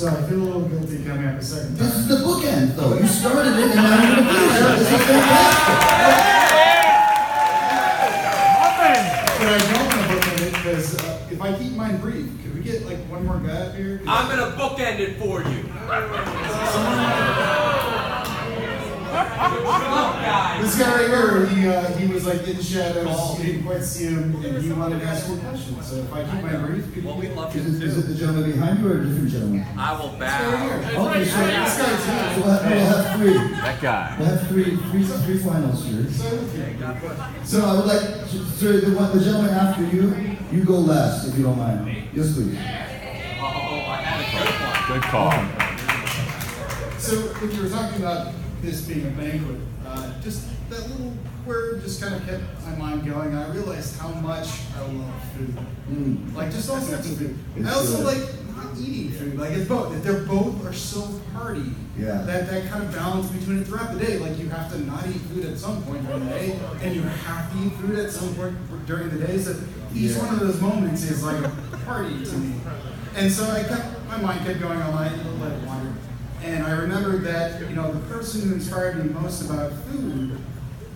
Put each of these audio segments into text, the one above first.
So I feel a little guilty coming up a second This is the bookend, though. You started it, and now you're going to finish it. This is fantastic. But I don't want to bookend it because uh, if I keep mine brief, could we get like one more guy up here? 'Cause I'm gonna bookend it for you. Look, guys. This guy right here, he, uh, he was like in shadows, you didn't quite see him, and he wanted to ask you a question. So if I keep my brief, could Well, you we'd love Is you it, is it the gentleman behind you or a different gentleman? I will right bow. here? Okay, so, This guy so too. we'll have, we'll have three. That guy. We'll have three, three, three finals here. So. So I would like, to- sir, the, one, the gentleman after you, you go last, if you don't mind. Yes, please. Oh, I had a good one. Good call. So when you were talking about this being a banquet, uh, just that little word just kind of kept my mind going. I realized how much I love food. Mm. Like just all sorts of food. It's I also good. like not eating food. Like it's both. They're both are so hearty. Yeah. That that kind of balance between it throughout the day. Like you have to not eat food at some point during the day, and you have to eat food at some point during the day. So each Yeah. one of those moments is like a party to me. And so I kept my mind kept going all night, and let it wander. And I remembered that you know the person who inspired me most about food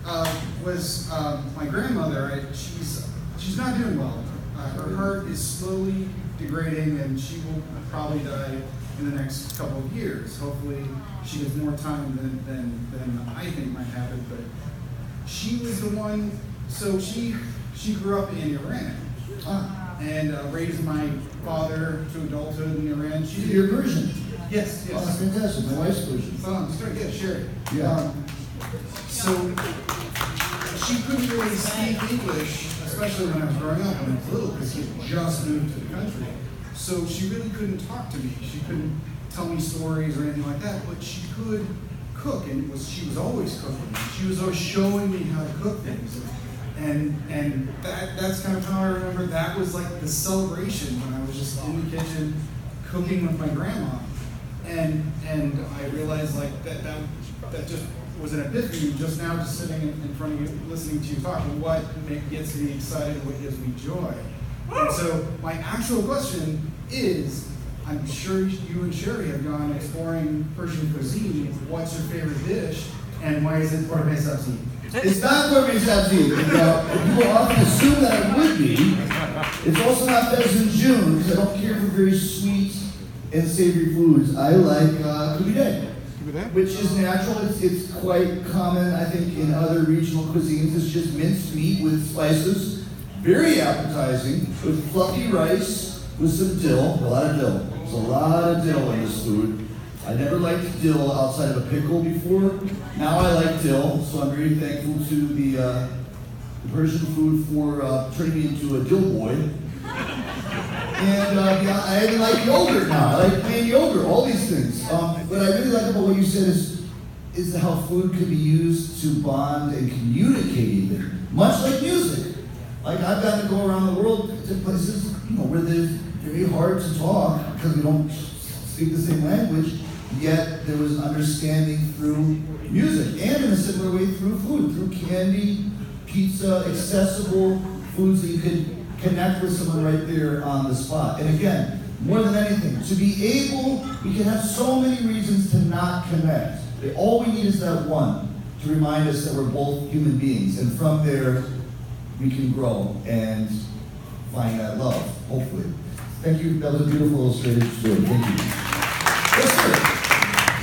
uh, was uh, my grandmother. I, she's she's not doing well. Uh, her heart is slowly degrading, and she will probably die in the next couple of years. Hopefully, she has more time than than, than I think might happen. But she was the one. So she she grew up in Iran. And uh, raised my father to adulthood in Iran. She your version. Yes, Oh, that's yes. fantastic. My wife's version. So I'm just trying to get share it. Yeah. Um, so she couldn't really speak English, especially when I was growing up when I was little, because she had just moved to the country. So she really couldn't talk to me. She couldn't tell me stories or anything like that, but she could cook, and it was she was always cooking. She was always showing me how to cook things. And and that that's kind of how I remember that was like the celebration when I was just in the kitchen cooking with my grandma and and I realized like that that that just was an epiphany just now, just sitting in, in front of you, listening to you talk. What gets me excited? What gives me joy? And so my actual question is, I'm sure you and Sherry have gone exploring Persian cuisine. What's your favorite dish, and why is it parmesan sabzi? It's not ghormeh sabzi. Uh, people often assume that it would be. It's also not fesenjan because I don't care for very sweet and savory foods. I like uh, which is natural. It's, it's quite common, I think, in other regional cuisines. It's just minced meat with spices, very appetizing, with fluffy rice with some dill, a lot of dill. There's a lot of dill in this food. I never liked dill outside of a pickle before. Now I like dill, so I'm very thankful to the, uh, the Persian food for uh, turning me into a dill boy. And uh, I even like yogurt now. I like plain yogurt, all these things. Um, what I really like about what you said is, is how food can be used to bond and communicate even, much like music. Like I've gotten to go around the world to places, you know, where there's very hard to talk because we don't speak the same language, yet there was understanding through music and in a similar way through food, through candy, pizza, accessible foods that you could connect with someone right there on the spot. And again, more than anything, to be able, we can have so many reasons to not connect. All we need is that one to remind us that we're both human beings. And from there, we can grow and find that love, hopefully. Thank you. That was a beautiful illustrated. Thank you.